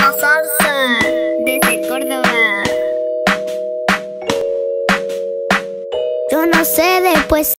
La salsa desde Córdoba. Yo no sé después.